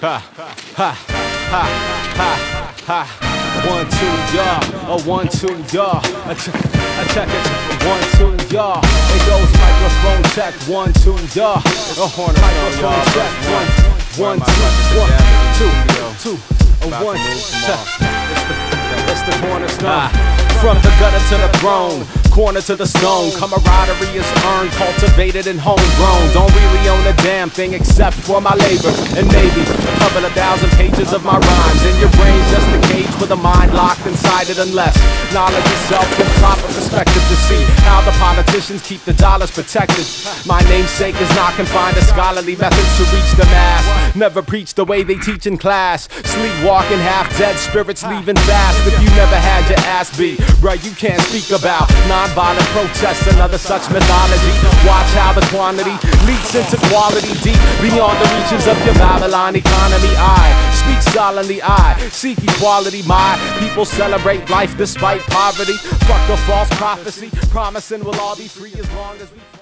Ha, ha, ha, ha, ha. One, two, y'all. A one, two, y'all. Check, it. One, two, y'all. It goes microphone check. One, two, y'all. A horn microphone check. One, one, two, one, two, two. A one, it's the cornerstone. From the gutter to the throne corner to the stone. Camaraderie is earned, cultivated, and homegrown. Don't really own a damn thing except for my labor. And maybe a couple thousand pages of my rhymes. In your brain's just a cage with a mind locked inside it, unless knowledge itself gives proper politicians keep the dollars protected. My namesake is not confined to scholarly methods to reach the mass. Never preach the way they teach in class. Sleepwalking, half dead spirits leaving fast. If you never had your ass beat, bruh, you can't speak about non-violent protests, another such mythology. Watch how the quantity leaks into quality deep beyond the reaches of your Babylon economy. I speak solemnly, I seek equality. My people celebrate life despite poverty. Fuck the false prophecy, promising we'll all be free as long as we.